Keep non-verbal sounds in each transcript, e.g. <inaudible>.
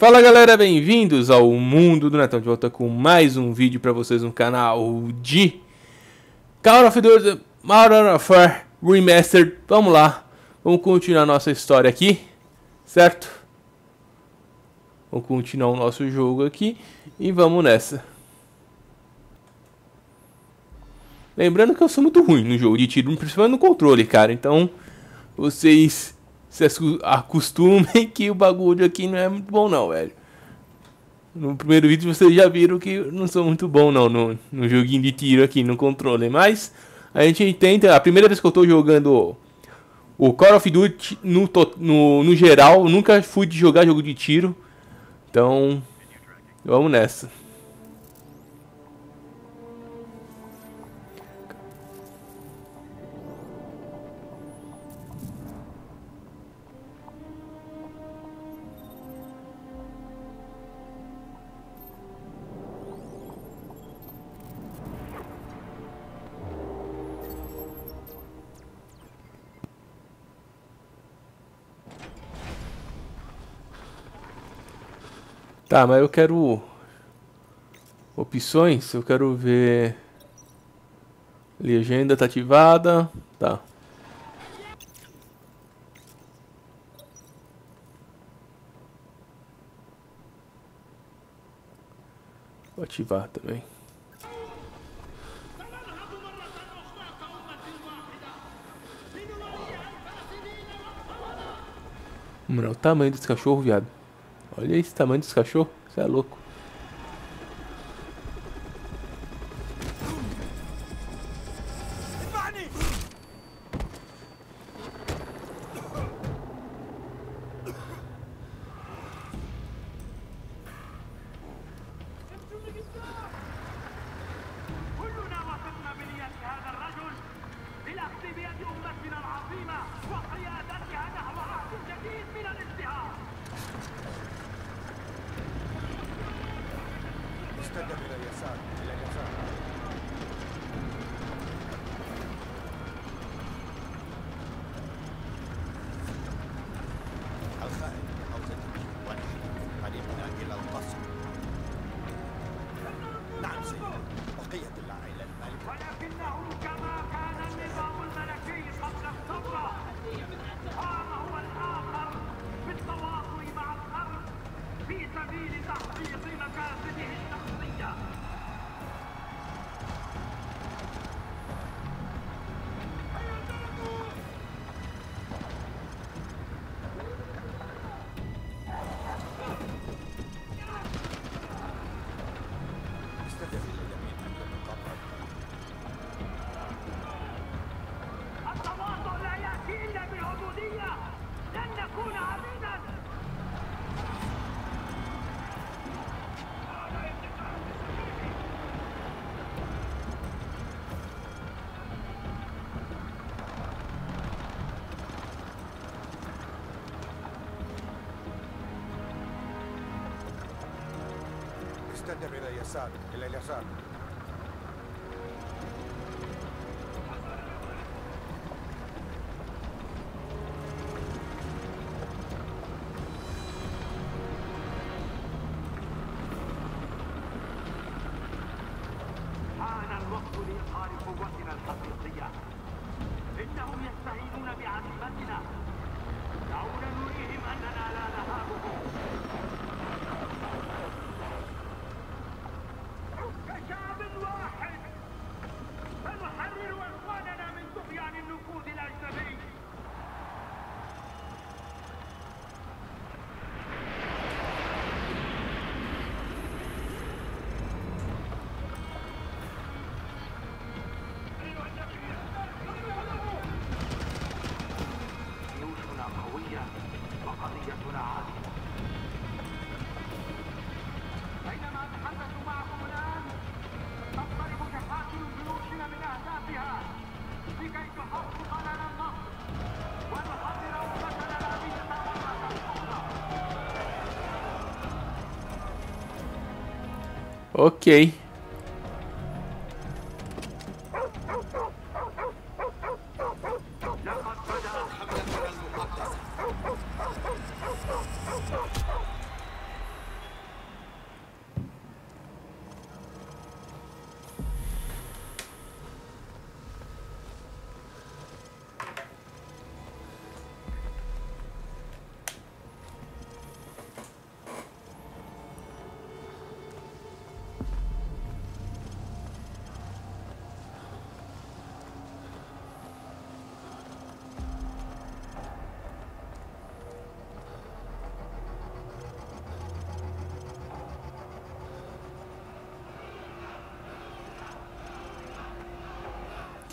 Fala galera, bem-vindos ao Mundo do Netão, de volta com mais um vídeo pra vocês no canal de Call of Duty Modern Warfare Remastered. Vamos lá, vamos continuar nossa história aqui, certo? Vamos continuar o nosso jogo aqui e vamos nessa. Lembrando que eu sou muito ruim no jogo de tiro, principalmente no controle, cara, então vocês se acostumem <laughs> que o bagulho aqui não é muito bom não, velho. No primeiro vídeo vocês já viram que não sou muito bom não no, no joguinho de tiro aqui no controle, mas a gente tenta, a primeira vez que eu tô jogando o Call of Duty no, no, no geral, nunca fui de jogar jogo de tiro, então vamos nessa. Tá, mas eu quero opções, eu quero ver legenda tá ativada, tá. Vou ativar também. Mano, o tamanho desse cachorro, viado. Olha esse tamanho desse cachorro. Você é louco. استدم إلى اليسار إلى اليسار. حان الوقت لإظهار قوتنا الحقيقية. Ok.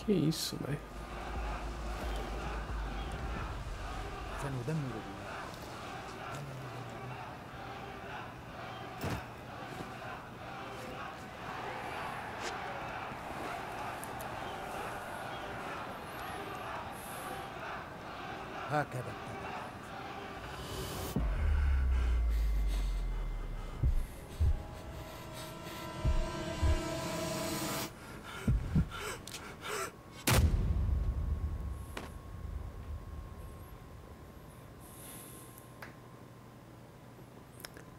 Que isso, velho. سندمر هكذا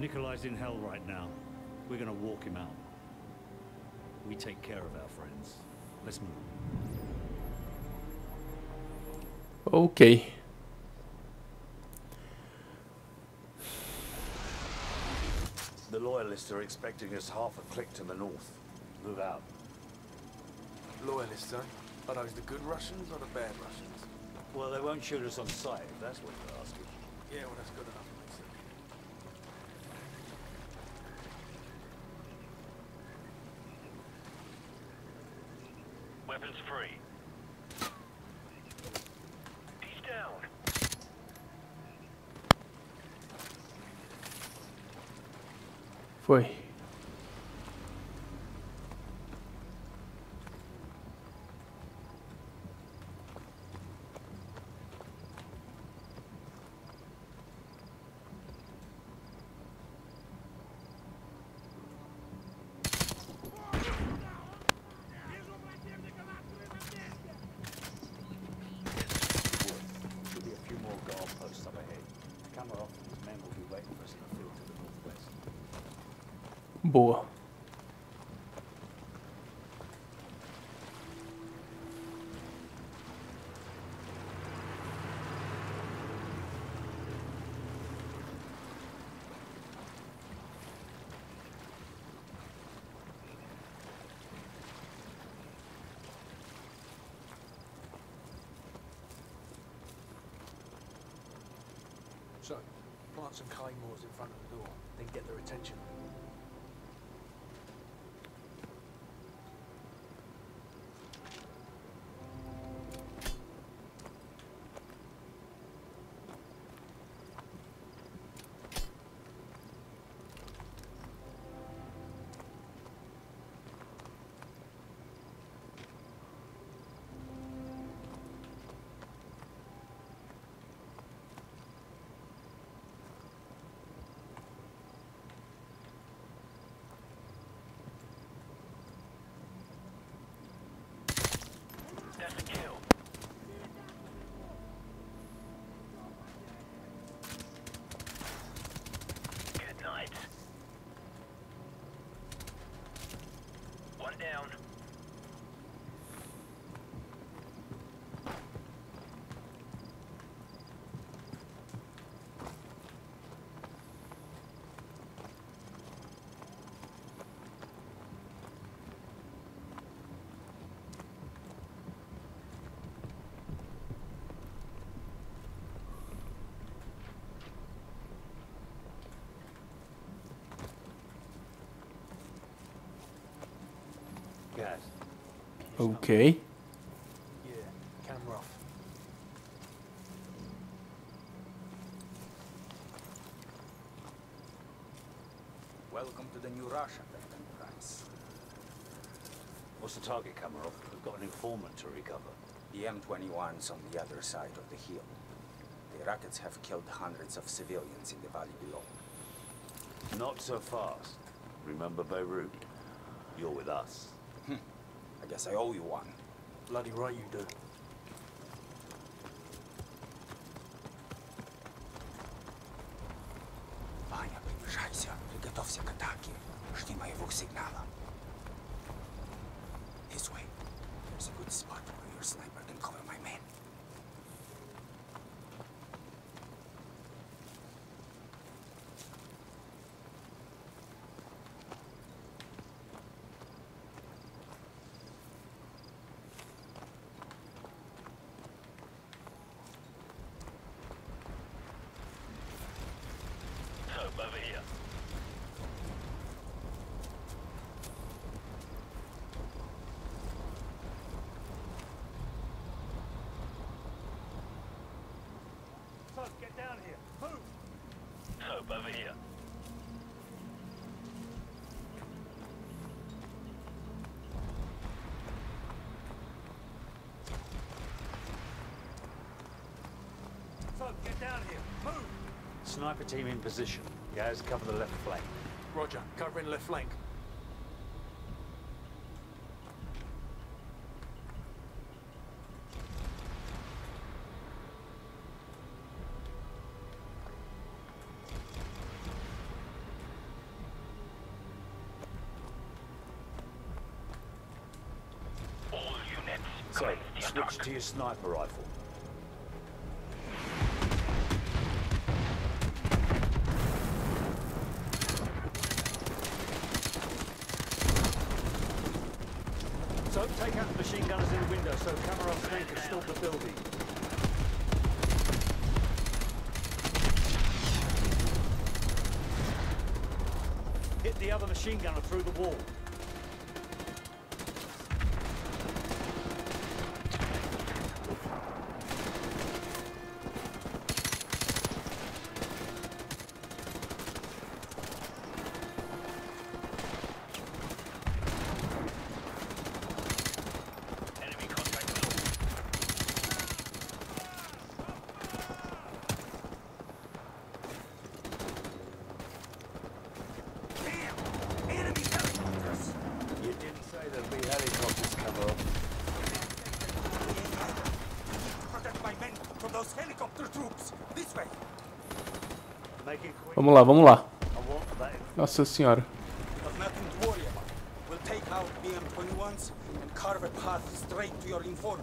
Nikolai's in hell right now. We're gonna walk him out. We take care of our friends. Let's move. Ok. The Loyalists are expecting us half a click to the north. Move out. Loyalists, huh? Are those the good Russians or the bad Russians? Well, they won't shoot us on sight, if that's what you're asking. Yeah, well, that's good enough. Foi. Boa. So, plant some claymores in front of the door, then get their attention. That's a kill. Good night. One down. Gas. Ok. Yeah, Kamarov. Welcome to the new Russia, Captain Price. What's the target, Kamarov? We've got an informant to recover. The BM21's on the other side of the hill. The rockets have killed hundreds of civilians in the valley below. Not so fast. Remember Beirut? You're with us. Hmm. I guess I owe you one. Bloody right you do. Ваня, приближайся, приготовься к атаке. Жди моего сигнала. This way. There's a good spot for your sniper. Over here. Son, get down here. Move! Hope over here. Son, get down here. Move! Sniper team in position. Guys, cover the left flank. Roger. Covering left flank. All units. So, the switch to your sniper rifle. So, take out the machine gunners in the window so our flank and stop the building. Hit the other machine gunner through the wall. Vamos lá, vamos lá. Nossa senhora. But